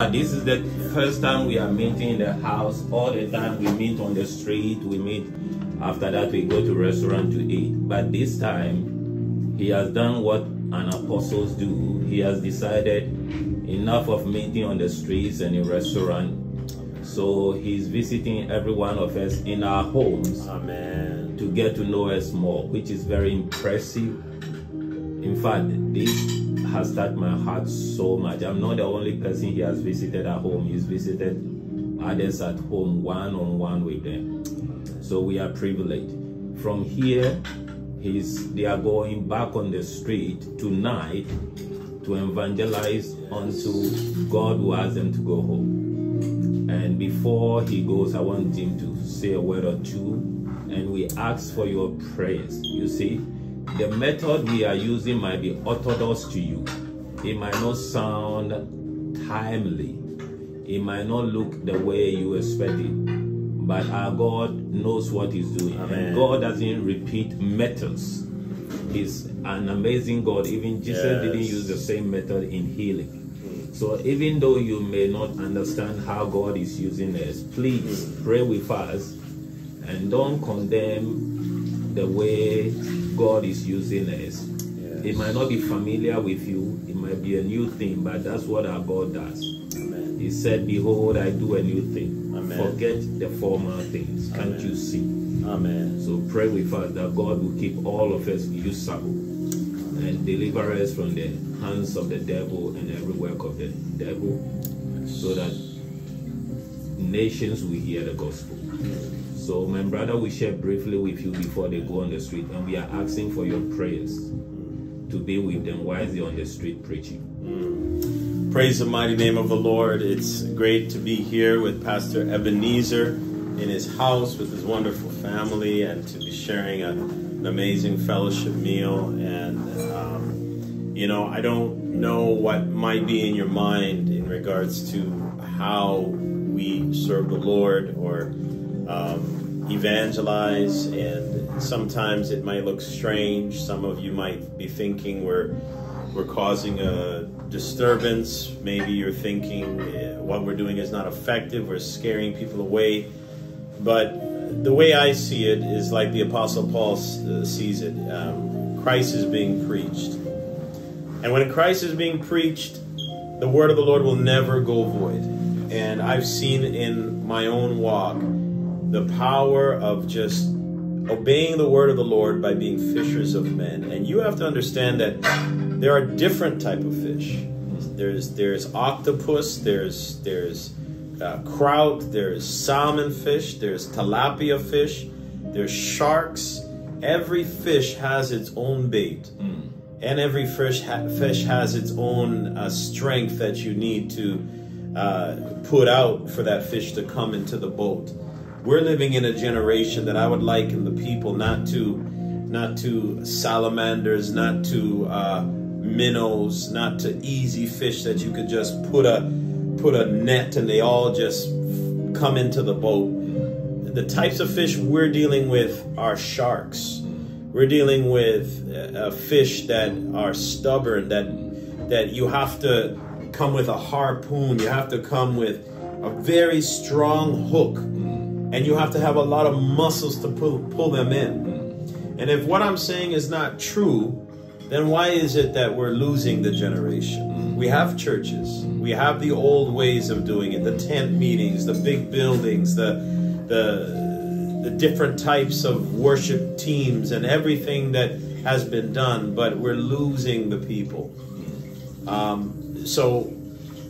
This is the first time we are meeting in the house. All the time we meet on the street, we meet. After that, we go to restaurant to eat. But this time, he has done what an apostles do. He has decided enough of meeting on the streets and in restaurant. So he's visiting every one of us in our homes Amen. to get to know us more, which is very impressive. In fact, this has touched my heart so much. I'm not the only person he has visited at home. He's visited others at home one on one with them. So we are privileged. From here, he's they are going back on the street tonight to evangelize unto God who asked them to go home. And before he goes, I want him to say a word or two. And we ask for your prayers. You see, the method we are using might be orthodox to you. It might not sound timely. It might not look the way you expect it. But our God knows what He's doing. Amen. And God doesn't repeat methods. He's an amazing God. Even Jesus Yes. didn't use the same method in healing. So even though you may not understand how God is using us, please hmm. pray with us and don't condemn the way God is using us. It might not be familiar with you, it might be a new thing, but that's what our God does. Amen. He said, Behold, I do a new thing. Amen. Forget the former things. Can't you see? Amen. So pray with us that God will keep all of us usable and deliver us from the hands of the devil and every work of the devil so that nations will hear the gospel. So my brother will share briefly with you before they go on the street and we are asking for your prayers to be with them while they're on the street preaching. Praise the mighty name of the Lord. It's great to be here with Pastor Ebenezer in his house with his wonderful family and to be sharing a, an amazing fellowship meal. And, um, you know, I don't know what might be in your mind in regards to how we serve the Lord or um, evangelize. And sometimes it might look strange. Some of you might be thinking we're we're causing a disturbance. Maybe you're thinking eh, what we're doing is not effective. We're scaring people away. But the way I see it is like the Apostle Paul uh, sees it. Um, Christ is being preached. And when Christ is being preached, the word of the Lord will never go void. And I've seen in my own walk the power of just obeying the word of the Lord by being fishers of men. And you have to understand that there are different type of fish. There's there's octopus, there's there's uh, trout, there's salmon fish, there's tilapia fish, there's sharks. Every fish has its own bait, and every fish ha- fish has its own uh, strength that you need to uh, put out for that fish to come into the boat. We're living in a generation that I would liken the people not to not to salamanders, not to uh, minnows, not to easy fish that you could just put a put a net and they all just come into the boat. The types of fish we're dealing with are sharks. We're dealing with uh, fish that are stubborn, that that you have to come with a harpoon. You have to come with a very strong hook, and you have to have a lot of muscles to pull pull them in. And if what I'm saying is not true, then why is it that we're losing the generation? We have churches. We have the old ways of doing it, the tent meetings, the big buildings, the the the different types of worship teams and everything that has been done, but we're losing the people. Um, so,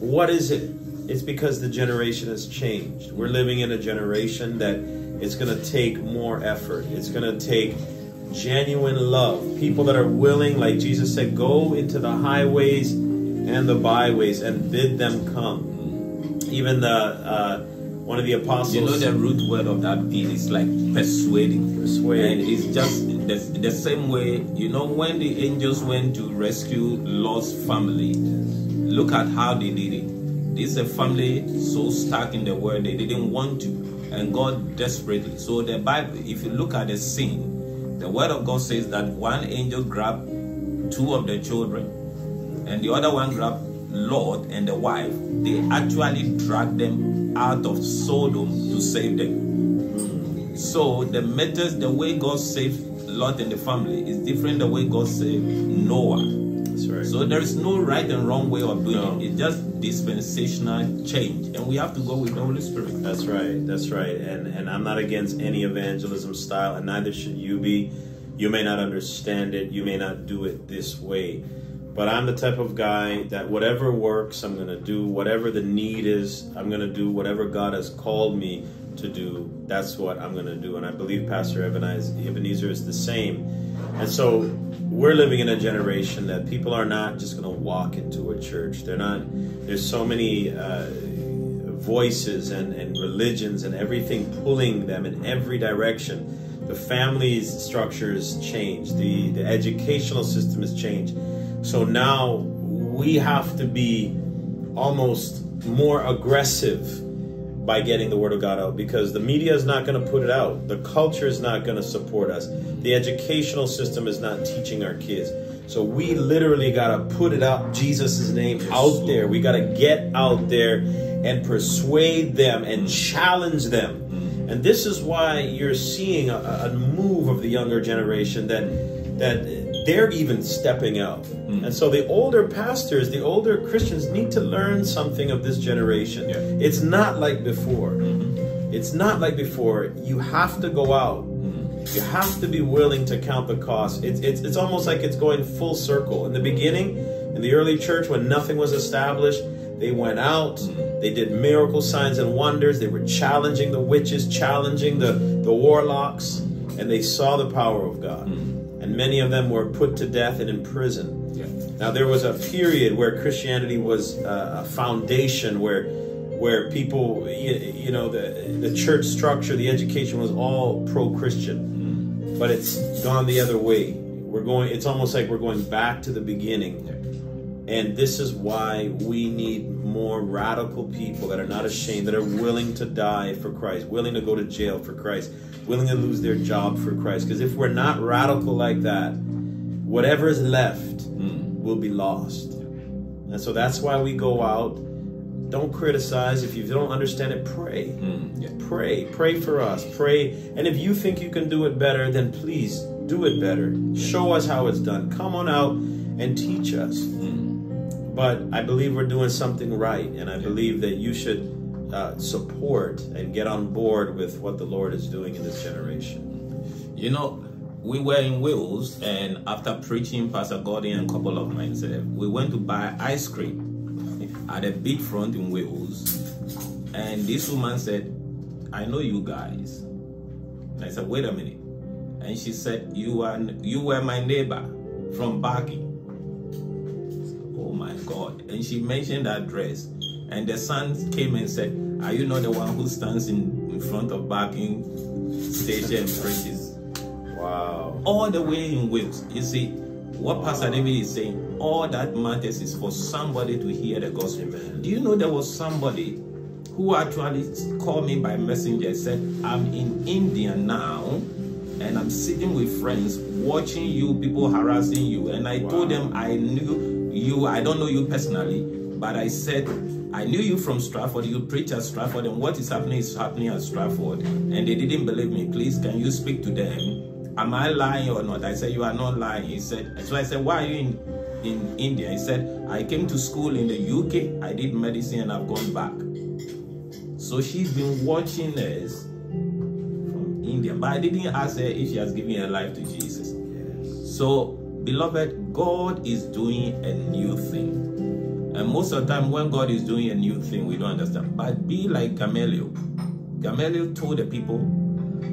what is it? It's because the generation has changed. We're living in a generation that it's going to take more effort. It's going to take genuine love. People that are willing, like Jesus said, go into the highways and the byways and bid them come. Even the uh, one of the apostles. You know the root word of that bid is like persuading. Persuade. And it's just the, the same way, you know, when the angels went to rescue Lot's family, look at how they did. This is a family so stuck in the world they didn't want to. And God desperately. So the Bible, if you look at the scene, the word of God says that one angel grabbed two of the children and the other one grabbed Lot and the wife, they actually dragged them out of Sodom to save them. So the methods, the way God saved Lot and the family is different the way God saved Noah. That's right. So there is no right and wrong way of doing No. it. It's just dispensational change, and we have to go with the Holy Spirit. That's right. That's right. And and I'm not against any evangelism style, and neither should you be. You may not understand it. You may not do it this way. But I'm the type of guy that whatever works, I'm going to do. Whatever the need is, I'm going to do. Whatever God has called me to do, that's what I'm going to do. And I believe Pastor Ebenezer is the same. And so we're living in a generation that people are not just going to walk into a church. They're not. There's so many. Uh, voices and, and religions and everything pulling them in every direction. The family's structures change. The, the educational system has changed. So now we have to be almost more aggressive by getting the word of God out because the media is not going to put it out. The culture is not going to support us. The educational system is not teaching our kids. So we literally got to put it out, Jesus' name out there. We got to get out there and persuade them and challenge them. And this is why you're seeing a, a move of the younger generation that that they're even stepping out. Hmm. And so the older pastors, the older Christians need to learn something of this generation. Yeah. It's not like before. Mm-hmm. It's not like before. You have to go out. Hmm. You have to be willing to count the cost. It's, it's, it's almost like it's going full circle. In the beginning, in the early church, when nothing was established, they went out, hmm. they did miracle signs and wonders, they were challenging the witches, challenging the, the warlocks, and they saw the power of God. And many of them were put to death and in prison. Yeah. Now there was a period where Christianity was uh, a foundation where where people you, you know the the church structure, the education was all pro-Christian. But it's gone the other way. We're going it's almost like we're going back to the beginning. And this is why we need more radical people that are not ashamed, that are willing to die for Christ, willing to go to jail for Christ, willing to lose their job for Christ. Because if we're not radical like that, whatever is left will be lost. And so that's why we go out. Don't criticize. If you don't understand it, pray. Mm, yeah. Pray. Pray for us. Pray. And if you think you can do it better, then please do it better. Show us how it's done. Come on out and teach us. But I believe we're doing something right, and I believe that you should uh, support and get on board with what the Lord is doing in this generation. You know, we were in Wales, and after preaching, Pastor Gordon and a couple of myself, we went to buy ice cream at a big front in Wales. And this woman said, I know you guys. And I said, wait a minute. And she said, You are you were my neighbor from Baki. God. And she mentioned that dress. And the son came and said, Are you not the one who stands in, in front of Barking station and preaches? Wow. all the way in Wales. You see, what Pastor David is saying, all that matters is for somebody to hear the gospel. Amen. Do you know there was somebody who actually called me by messenger and said, I'm in India now and I'm sitting with friends watching you, people harassing you. And I told them I knew you, I don't know you personally, but I said, I knew you from Stratford, you preach at Stratford, and what is happening is happening at Stratford. And they didn't believe me. Please, can you speak to them? Am I lying or not? I said, You are not lying. He said, So I said, Why are you in, in India? He said, I came to school in the UK, I did medicine, and I've gone back. So she's been watching us from India, but I didn't ask her if she has given her life to Jesus. So, beloved, God is doing a new thing. And most of the time, when God is doing a new thing, we don't understand. But be like Gamaliel. Gamaliel told the people,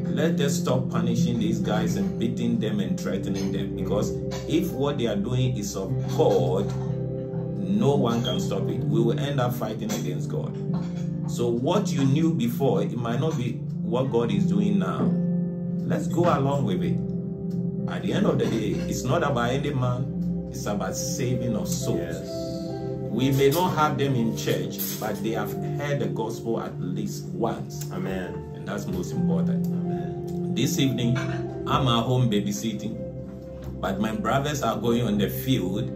let us stop punishing these guys and beating them and threatening them. Because if what they are doing is of God, no one can stop it. We will end up fighting against God. So, what you knew before, it might not be what God is doing now. Let's go along with it. At the end of the day, it's not about any man, it's about saving of souls. Yes. We may not have them in church, but they have heard the gospel at least once, Amen. and that's most important. Amen. This evening, I'm at home babysitting, but my brothers are going on the field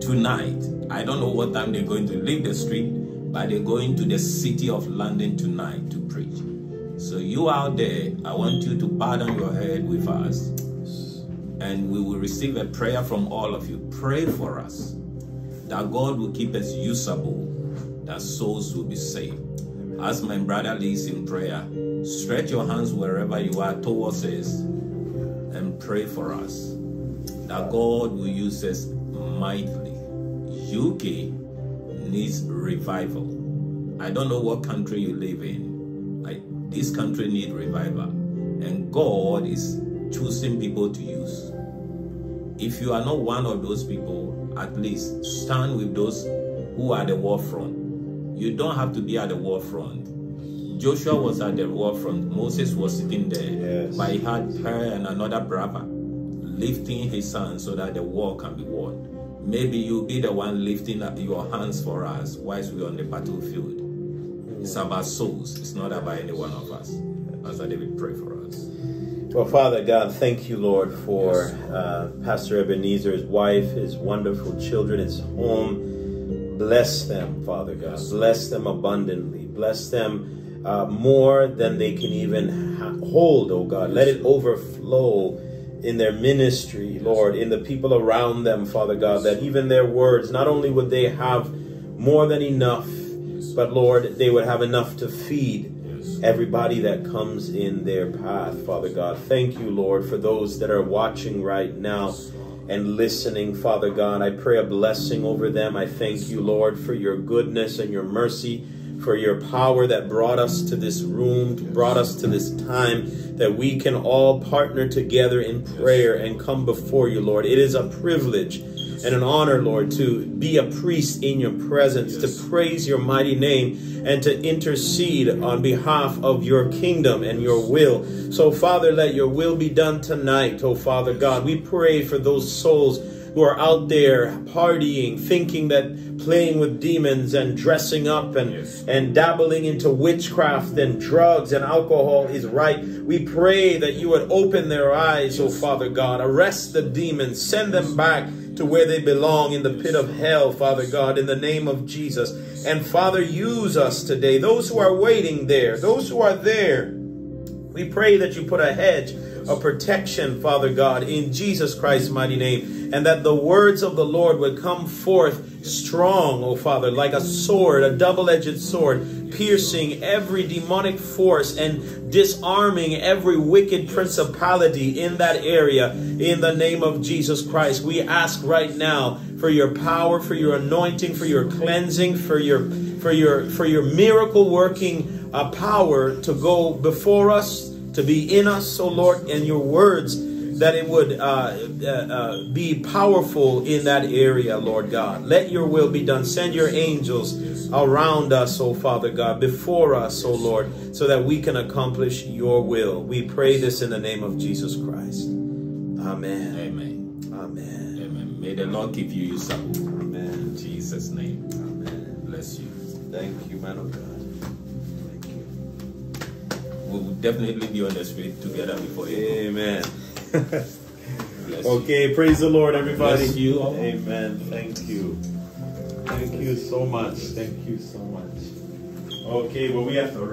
tonight. I don't know what time they're going to leave the street, but they're going to the city of London tonight to preach. So you out there, I want you to bow down your head with us. And we will receive a prayer from all of you. Pray for us that God will keep us usable, that souls will be saved. As my brother leads in prayer, stretch your hands wherever you are towards us and pray for us that God will use us mightily. UK needs revival. I don't know what country you live in. Like this country needs revival. And God is choosing people to use. If you are not one of those people, at least stand with those who are at the war front. You don't have to be at the war front. Joshua was at the war front. Moses was sitting there. Yes. But he had Hur and another brother lifting his hand so that the war can be won. Maybe you'll be the one lifting up your hands for us whilst we're on the battlefield. It's about souls. It's not about any one of us. Pastor David, pray for us. Well, Father God, thank you, Lord, for uh, Pastor Ebenezer's wife, his wonderful children, his home. Bless them, Father God. Bless them abundantly. Bless them uh, more than they can even ha- hold, oh God. Let it overflow in their ministry, Lord, in the people around them, Father God, that even their words, not only would they have more than enough, but Lord, they would have enough to feed everybody that comes in their path, Father God. Thank you, Lord, for those that are watching right now and listening, Father God. I pray a blessing over them. I thank you, Lord, for your goodness and your mercy, for your power that brought us to this room, brought us to this time, that we can all partner together in prayer and come before you, Lord. It is a privilege and an honor, Lord, to be a priest in your presence, to praise your mighty name, and to intercede on behalf of your kingdom and your will. So, Father, let your will be done tonight, oh Father God. We pray for those souls who are out there partying, thinking that playing with demons and dressing up and, Yes. and dabbling into witchcraft and drugs and alcohol is right. We pray that you would open their eyes, oh Father God. Arrest the demons, send them back to where they belong in the pit of hell, Father God, in the name of Jesus. And Father, use us today. Those who are waiting there, those who are there, we pray that you put a hedge of protection, Father God, in Jesus Christ's mighty name, and that the words of the Lord would come forth strong, oh Father, like a sword, a double edged sword, piercing every demonic force and disarming every wicked principality in that area in the name of Jesus Christ. We ask right now for your power, for your anointing, for your cleansing, for your for your for your miracle working uh, power to go before us, to be in us, oh Lord, and your words that it would uh, uh, uh, be powerful in that area, Lord God. Let your will be done. Send your angels around us, oh Father God, before us, oh Lord, so that we can accomplish your will. We pray this in the name of Jesus Christ. Amen. Amen. Amen. Amen. May the Lord give you your usable. Amen. In Jesus' name. Amen. Bless you. Thank you, man of God. Thank you. We will definitely be on the street together before you. Amen. Bless you. okay, praise the Lord, everybody. Bless you all. Amen. Thank you. Thank you so much. Thank you so much. Okay, well, we have to run.